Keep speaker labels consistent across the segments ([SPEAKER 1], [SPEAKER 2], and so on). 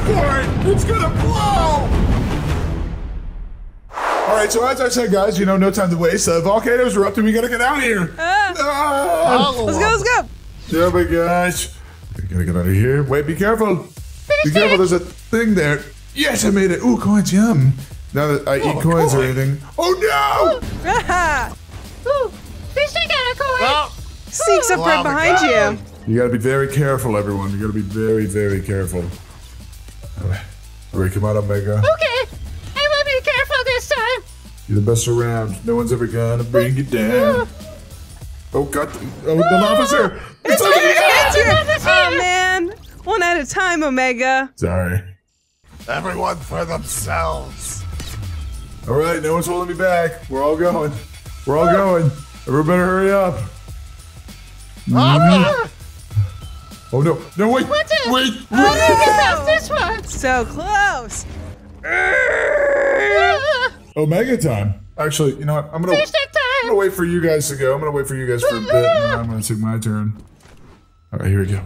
[SPEAKER 1] for it! It's gonna blow! Alright, so as I said, guys, you know, no time to waste. The volcano's erupting. We gotta get out of here.
[SPEAKER 2] Ah.
[SPEAKER 1] Ah.
[SPEAKER 2] Let's go, let's go.
[SPEAKER 1] Oh my gosh. We gotta get out of here. Wait, be careful. Be careful, there's a thing there. Yes, I made it. Ooh, coins, yum. Now that I eat coins or anything. Oh no!
[SPEAKER 2] Ah,
[SPEAKER 3] Ooh, fish stick got a coin.
[SPEAKER 4] Oh,
[SPEAKER 2] Sneaks up right behind
[SPEAKER 4] guy.
[SPEAKER 2] you.
[SPEAKER 1] You gotta be very careful, everyone. You gotta be very, very careful. Alright, Alright, come on, Omega.
[SPEAKER 3] Okay, I will be careful this time.
[SPEAKER 1] You're the best around. No one's ever gonna bring you down. Oh god! Oh, the lava's here! It's under the
[SPEAKER 2] It's you. Oh man. One at a time, Omega.
[SPEAKER 1] Sorry.
[SPEAKER 4] everyone for themselves.
[SPEAKER 1] All right, no one's holding me back. We're all going. We're all going. Everyone better hurry up.
[SPEAKER 4] Ah!
[SPEAKER 1] Oh no! No wait!
[SPEAKER 3] What's it?
[SPEAKER 1] Wait!
[SPEAKER 3] Oh, look at this one.
[SPEAKER 2] So close.
[SPEAKER 3] Ah,
[SPEAKER 1] Omega time. Actually, you know what? I'm gonna.
[SPEAKER 3] Fish
[SPEAKER 1] I'm gonna wait for you guys to go. I'm gonna wait for you guys for a bit. And then I'm gonna take my turn. All right, here we go.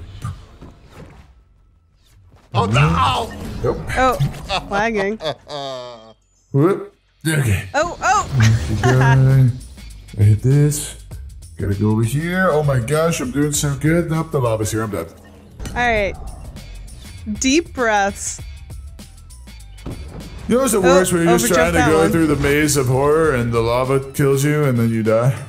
[SPEAKER 4] Oh no!
[SPEAKER 1] Nope.
[SPEAKER 2] Oh, lagging.
[SPEAKER 1] Whoop. Okay.
[SPEAKER 2] Oh, oh.
[SPEAKER 1] I hit this. Gotta go over here. Oh my gosh, I'm doing so good. Nope, the lava's here. I'm dead.
[SPEAKER 2] All right. Deep breaths.
[SPEAKER 1] You know what's the oh, worst when you're just trying to go
[SPEAKER 2] one.
[SPEAKER 1] through the maze of horror and the lava kills you and then you die?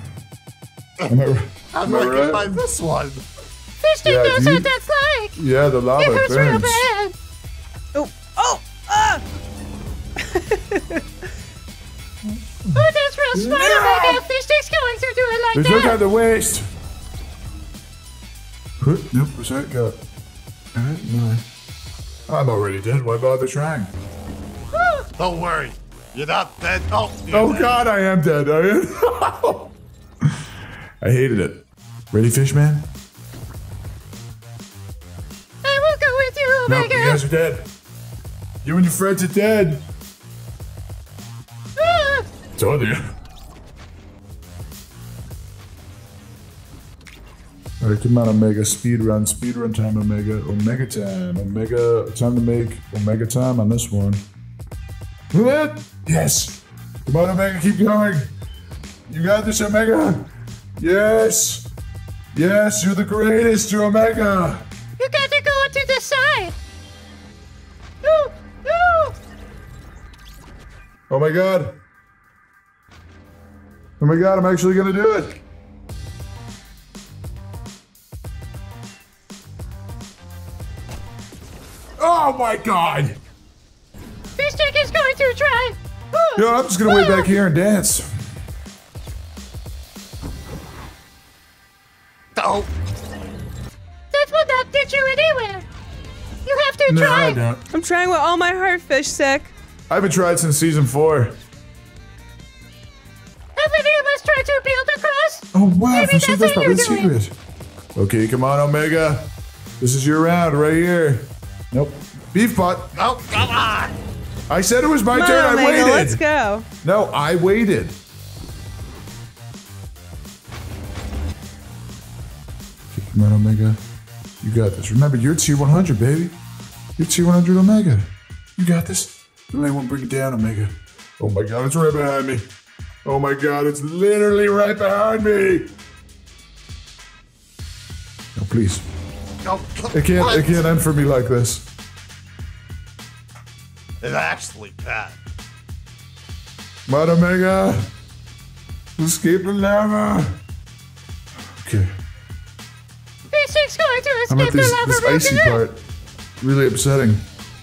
[SPEAKER 1] Am I,
[SPEAKER 4] I'm
[SPEAKER 1] am I
[SPEAKER 4] looking
[SPEAKER 1] right?
[SPEAKER 4] by this one.
[SPEAKER 3] Fish stick
[SPEAKER 1] Yeah,
[SPEAKER 3] knows
[SPEAKER 1] dude.
[SPEAKER 3] what that's like.
[SPEAKER 1] Yeah, the lava
[SPEAKER 3] It hurts real
[SPEAKER 1] burns.
[SPEAKER 3] bad.
[SPEAKER 2] Oh, Oh,
[SPEAKER 3] that's real smart.
[SPEAKER 1] No.
[SPEAKER 3] Oh my god, fish stick's going through doing it like
[SPEAKER 1] There's no
[SPEAKER 3] that.
[SPEAKER 1] time to waste. Huh, Nope, where's that go? Alright, no. I'm already dead. Why bother trying?
[SPEAKER 4] Don't worry, you're not dead. Oh, you're
[SPEAKER 1] Oh
[SPEAKER 4] dead.
[SPEAKER 1] god, I am dead. I am. I hated it. Ready, fish man?
[SPEAKER 3] I will go with you, oh my
[SPEAKER 1] Nope, You guys are dead. You and your friends are dead. Told you. Alright, come on, Omega. Speed run, speed run time, Omega. Omega time. Omega. Time to make Omega time on this one. What? Yes. Come on, Omega. Keep going. You got this, Omega. Yes. Yes, you're the greatest. You're Omega.
[SPEAKER 3] you got to go to the side. No, no.
[SPEAKER 1] Oh my god. Oh my god, I'm actually gonna do it. Oh my god.
[SPEAKER 3] Fish stick is going to try.
[SPEAKER 1] Yo, I'm just gonna wait back here and dance.
[SPEAKER 4] Oh,
[SPEAKER 3] That will not get you anywhere. You have to
[SPEAKER 1] No,
[SPEAKER 3] try.
[SPEAKER 1] I don't.
[SPEAKER 2] I'm trying with all my heart, fish stick.
[SPEAKER 1] I haven't tried since season four.
[SPEAKER 3] How many of us try to build across?
[SPEAKER 1] Oh wow,
[SPEAKER 3] Maybe that's what
[SPEAKER 1] probably
[SPEAKER 3] you're
[SPEAKER 1] the secret. Okay, come on, Omega. This is your round right here. Nope. Beef pot.
[SPEAKER 4] no, come on!
[SPEAKER 1] I said it was my
[SPEAKER 2] Come
[SPEAKER 1] turn.
[SPEAKER 2] on,
[SPEAKER 1] I
[SPEAKER 2] Omega,
[SPEAKER 1] waited.
[SPEAKER 2] let's go.
[SPEAKER 1] No, I waited. Okay, Come on, Omega. You got this. Remember, you're T100, baby. You're T100 Omega. You got this. Don't anyone bring it down, Omega. Oh my god, it's right behind me. Oh my god, it's literally right behind me. No, please.
[SPEAKER 4] No,
[SPEAKER 1] It can't,
[SPEAKER 4] what?
[SPEAKER 1] it can't end for me like this.
[SPEAKER 4] It actually can.
[SPEAKER 1] Come on, Omega. Escape the lava. Okay.
[SPEAKER 3] Fish stick's going to
[SPEAKER 1] I'm
[SPEAKER 3] escape
[SPEAKER 1] at
[SPEAKER 3] the
[SPEAKER 1] this,
[SPEAKER 3] lava
[SPEAKER 1] this
[SPEAKER 3] real
[SPEAKER 1] icy
[SPEAKER 3] good.
[SPEAKER 1] part. Really upsetting.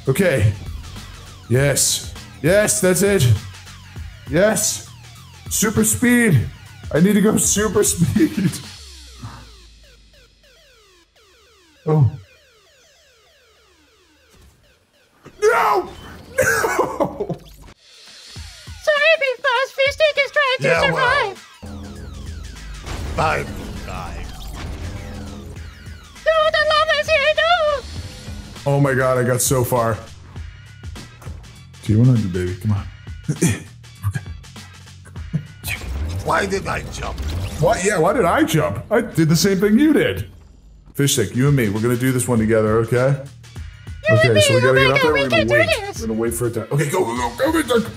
[SPEAKER 1] Okay. Yes. Yes, that's it. Yes. Super speed. I need to go super speed. Oh. No! No!
[SPEAKER 3] Sorry, Big Boss. Fish is trying to
[SPEAKER 4] Yeah, well.
[SPEAKER 3] survive.
[SPEAKER 4] Bye, guy.
[SPEAKER 3] No, the lava's here. No.
[SPEAKER 1] Oh my god, I got so far. T100, baby. Come on.
[SPEAKER 4] Why did I jump?
[SPEAKER 1] Why? Yeah, why did I jump? I did the same thing you did. Fish stick, you and me, we're gonna do this one together, okay? Okay, so we gotta get up there.
[SPEAKER 3] we
[SPEAKER 1] We're gonna wait. We're gonna wait for it to. Okay, go, go, go, go, go. go.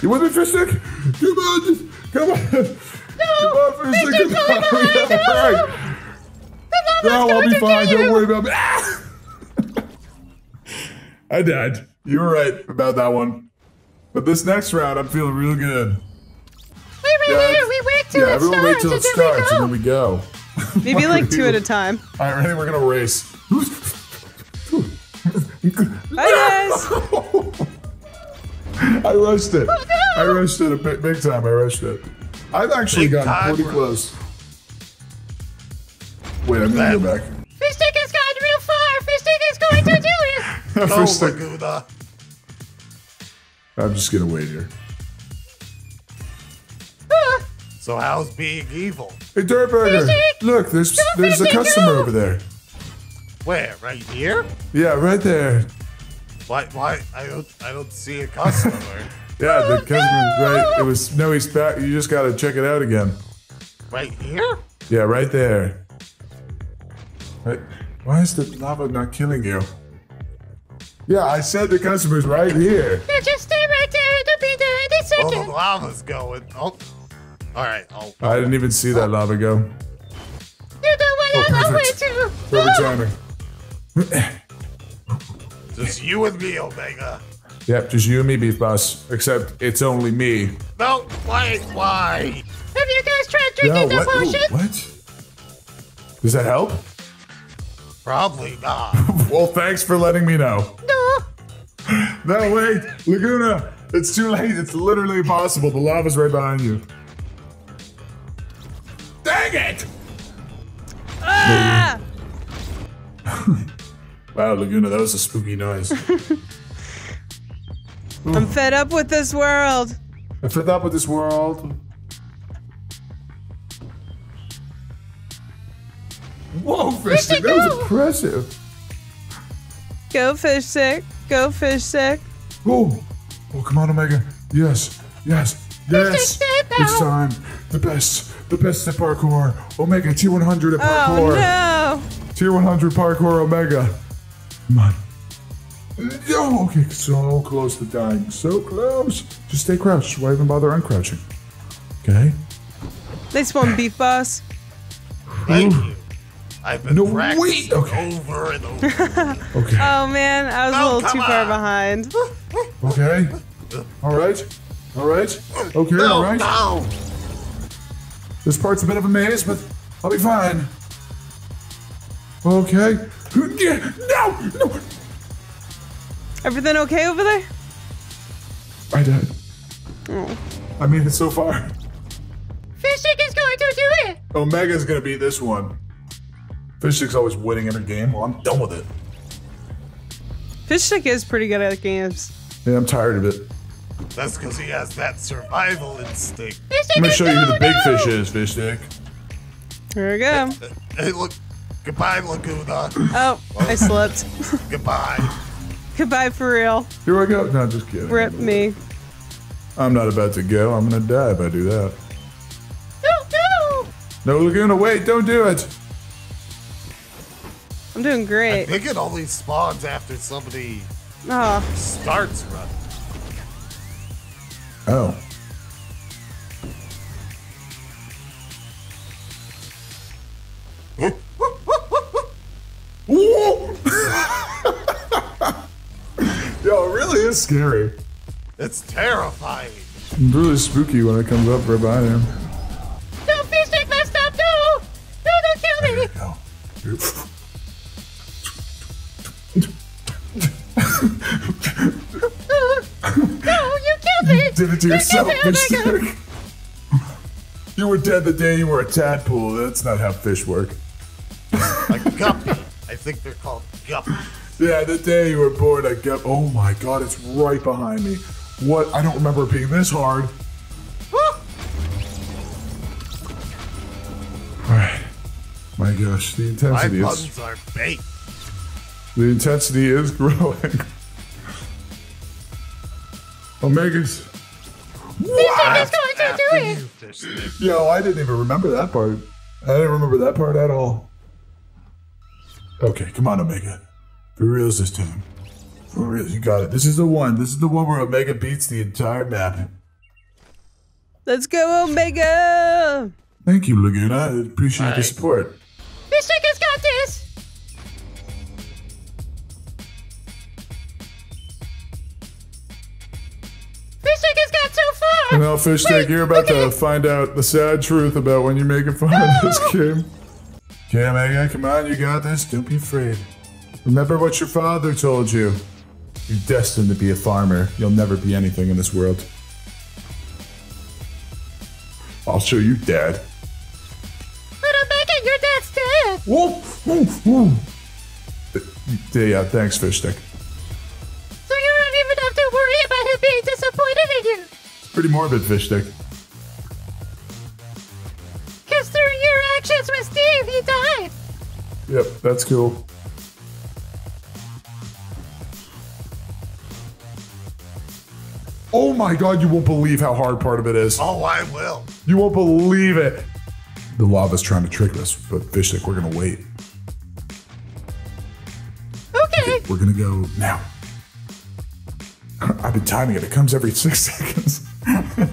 [SPEAKER 1] You with me, fish stick? Come on, just- come on. come on, fish stick. Come on. Yeah, all right. No, I'll be fine. Don't worry about me. I died. You were right about that one. But this next round, I'm feeling real good.
[SPEAKER 3] Wait right here. We wait till
[SPEAKER 1] yeah,
[SPEAKER 3] it
[SPEAKER 1] everyone
[SPEAKER 3] starts.
[SPEAKER 1] wait till it starts, and then
[SPEAKER 3] we
[SPEAKER 1] we go.
[SPEAKER 2] Maybe like two at a time.
[SPEAKER 1] All right, ready? We're gonna race.
[SPEAKER 2] Bye, guys.
[SPEAKER 1] I rushed it. Oh, I rushed it a big, big time. I rushed it. I've actually
[SPEAKER 4] Big
[SPEAKER 1] gotten pretty
[SPEAKER 4] bro.
[SPEAKER 1] close. Wait, I'm gonna go back.
[SPEAKER 3] go. Fish stick has gotten real far. Fish stick is going to do it.
[SPEAKER 4] Go,
[SPEAKER 1] Fish stick.
[SPEAKER 4] Laguna.
[SPEAKER 1] I'm just gonna wait here.
[SPEAKER 4] So how's being evil?
[SPEAKER 1] Hey, Dirtburger! Look, there's there's a customer over there.
[SPEAKER 4] Where? Right here?
[SPEAKER 1] Yeah, right there.
[SPEAKER 4] Why? Why? I don't. I don't see a customer.
[SPEAKER 1] Yeah,
[SPEAKER 3] Oh,
[SPEAKER 1] the customer's right. It was no, he's back. You just gotta check it out again.
[SPEAKER 4] right here?
[SPEAKER 1] Yeah, right there. Right. Why is the lava not killing you? Yeah, I said the customer's right here.
[SPEAKER 3] yeah, just there
[SPEAKER 4] Oh, the lava's going. Oh. All right. I'll.
[SPEAKER 1] I didn't even see that lava go.
[SPEAKER 3] You know what
[SPEAKER 1] Oh,
[SPEAKER 3] I'm on my way
[SPEAKER 1] perfect.
[SPEAKER 3] to.
[SPEAKER 1] Perfect timing.
[SPEAKER 4] Just you and me, Omega.
[SPEAKER 1] Yep, just you and me, Beef Boss. Except it's only me.
[SPEAKER 4] No. Why? Why?
[SPEAKER 3] Have you guys tried
[SPEAKER 1] No,
[SPEAKER 3] drinking the
[SPEAKER 1] what? Ooh,
[SPEAKER 3] potion?
[SPEAKER 1] what? Does that help?
[SPEAKER 4] Probably not.
[SPEAKER 1] Well, thanks for letting me know.
[SPEAKER 3] No.
[SPEAKER 1] No, wait, Laguna. It's too late. It's literally impossible. The lava's right behind you. Dang it!
[SPEAKER 2] Ah!
[SPEAKER 1] Wow, Laguna, that was a spooky noise.
[SPEAKER 2] I'm fed up with this world.
[SPEAKER 1] I'm fed up with this world. Whoa, Fish stick, that was impressive.
[SPEAKER 2] Go fish stick. Go fish stick.
[SPEAKER 1] Oh, oh, come on, Omega. Yes, yes, yes. It's time. The best, the best at parkour. Omega, tier 100 at parkour.
[SPEAKER 2] Oh
[SPEAKER 1] parkour.
[SPEAKER 2] no.
[SPEAKER 1] Tier 100 parkour Omega. Come on. No, okay, so close to dying. So close. Just stay crouched. Why even bother uncrouching? Okay.
[SPEAKER 2] Nice one, beef boss.
[SPEAKER 4] Thank you. I've been
[SPEAKER 1] No,
[SPEAKER 4] practicing
[SPEAKER 1] wait, okay.
[SPEAKER 4] over and over.
[SPEAKER 1] Okay.
[SPEAKER 2] Oh man, I was a
[SPEAKER 4] Oh,
[SPEAKER 2] little
[SPEAKER 4] come
[SPEAKER 2] too far behind.
[SPEAKER 1] Okay. All right. All right. Okay. all
[SPEAKER 4] no,
[SPEAKER 1] right.
[SPEAKER 4] no.
[SPEAKER 1] This part's a bit of a maze, but I'll be fine. Okay. Yeah, No! No!
[SPEAKER 2] Everything okay over there?
[SPEAKER 1] I died. Oh. I made it so far.
[SPEAKER 3] Fish stick is going to do it.
[SPEAKER 1] Omega's gonna beat this one. Fish Stick's always winning in every game. Well, I'm done with it.
[SPEAKER 2] Fish stick is pretty good at games.
[SPEAKER 1] Yeah, I'm tired of it.
[SPEAKER 4] That's because he has that survival instinct.
[SPEAKER 3] Fish stick
[SPEAKER 1] I'm gonna
[SPEAKER 3] is
[SPEAKER 1] show you who the
[SPEAKER 3] going
[SPEAKER 1] big fish is, Fish Stick.
[SPEAKER 2] Here we go.
[SPEAKER 4] Hey, look. Goodbye, Laguna.
[SPEAKER 2] Oh, I slipped.
[SPEAKER 4] Goodbye.
[SPEAKER 2] Goodbye for real.
[SPEAKER 1] Here I go. No, just kidding.
[SPEAKER 2] Rip me.
[SPEAKER 1] I'm not about to go. I'm gonna die if I do that.
[SPEAKER 3] No, no.
[SPEAKER 1] No, Laguna, wait, don't do it.
[SPEAKER 2] I'm doing
[SPEAKER 4] I
[SPEAKER 2] great.
[SPEAKER 4] think it only spawns after somebody
[SPEAKER 2] Oh,
[SPEAKER 4] starts running.
[SPEAKER 1] Oh. Yo, it really is scary.
[SPEAKER 4] It's terrifying.
[SPEAKER 1] It's really spooky when it comes up right behind him.
[SPEAKER 3] No, fish stick messed up. No. No, don't kill me.
[SPEAKER 1] No.
[SPEAKER 3] No, you.
[SPEAKER 1] Did it to yourself,
[SPEAKER 3] killed me,
[SPEAKER 1] fish
[SPEAKER 3] Omega.
[SPEAKER 1] stick. You were dead the day you were a tadpole. That's not how fish work.
[SPEAKER 4] A guppy. I think they're called guppies.
[SPEAKER 1] Yeah, the day you were born, I got. Oh my god, it's right behind me. What? I don't remember it being this hard. Alright. My gosh, the
[SPEAKER 4] My
[SPEAKER 1] intensity is.
[SPEAKER 4] buttons are baked.
[SPEAKER 1] The intensity is growing.
[SPEAKER 3] Fish stick.
[SPEAKER 1] Yo, I didn't even remember that part. I didn't remember that part at all. Okay, come on, Omega. For reals this time. For real, you got it. This is the one. This is the one where Omega beats the entire map.
[SPEAKER 2] Let's go, Omega!
[SPEAKER 1] Thank you, Laguna. I appreciate the support.
[SPEAKER 3] Fish stick has got this. Got so far.
[SPEAKER 1] Well, Fish Stick, you're about to find out the sad truth about when you're making fun of this oh. game. Okay, Omega, come on, you got this. Don't be afraid. Remember what your father told you. You're destined to be a farmer. You'll never be anything in this world. I'll show you, Dad.
[SPEAKER 3] But Omega, your dad's dead.
[SPEAKER 1] Whoa, whoa, whoa. Yeah, thanks, Fish Pretty morbid, Fish Stick.
[SPEAKER 3] Because through your actions with Steve, he died.
[SPEAKER 1] Yep, that's cool. Oh my god, you won't believe how hard part of it is.
[SPEAKER 4] Oh, I will.
[SPEAKER 1] You won't believe it. The lava's trying to trick us, but Fish Stick, we're gonna wait.
[SPEAKER 3] Okay.
[SPEAKER 1] We're gonna go now. I've been timing it. It comes every six seconds.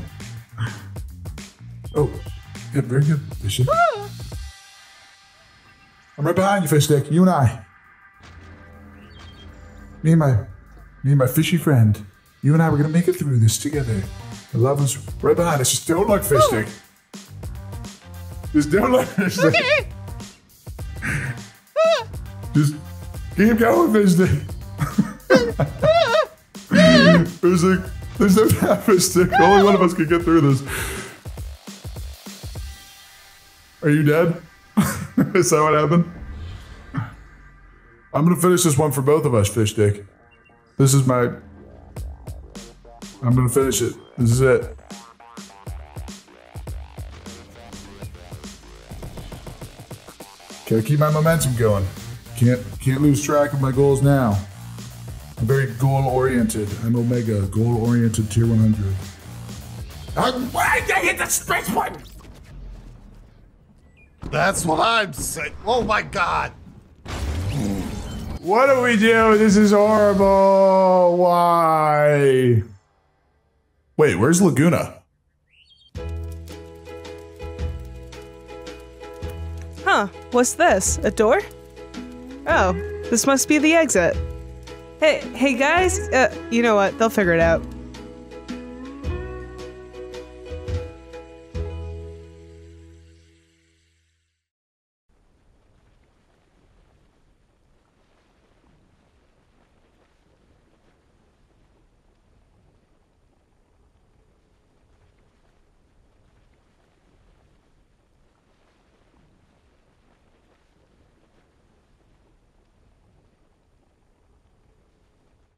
[SPEAKER 1] oh, good, very good. Fish Stick. I'm right behind you, Fish Stick. You and I. Me and my, me and my fishy friend. You and I, we're gonna make it through this together. The lava's right behind us. Just don't look, Fish Stick. Just don't look, Fish Stick.
[SPEAKER 3] Okay.
[SPEAKER 1] Just keep going, Fish Stick. there's a there's no Fish Stick. Only one of us can get through this. Are you dead? Is that what happened? I'm gonna finish this one for both of us, Fish Stick. This is my. I'm gonna finish it. This is it. Gotta keep my momentum going. Can't can't lose track of my goals now. I'm very goal oriented. I'm Omega, goal oriented tier 100.
[SPEAKER 4] Why did I hit the space button? That's what I'm saying. Oh my god.
[SPEAKER 1] What do we do? This is horrible. Why? Wait, where's Laguna?
[SPEAKER 2] Huh, what's this? A door? Oh, this must be the exit. Hey, hey guys, uh, you know what? They'll figure it out.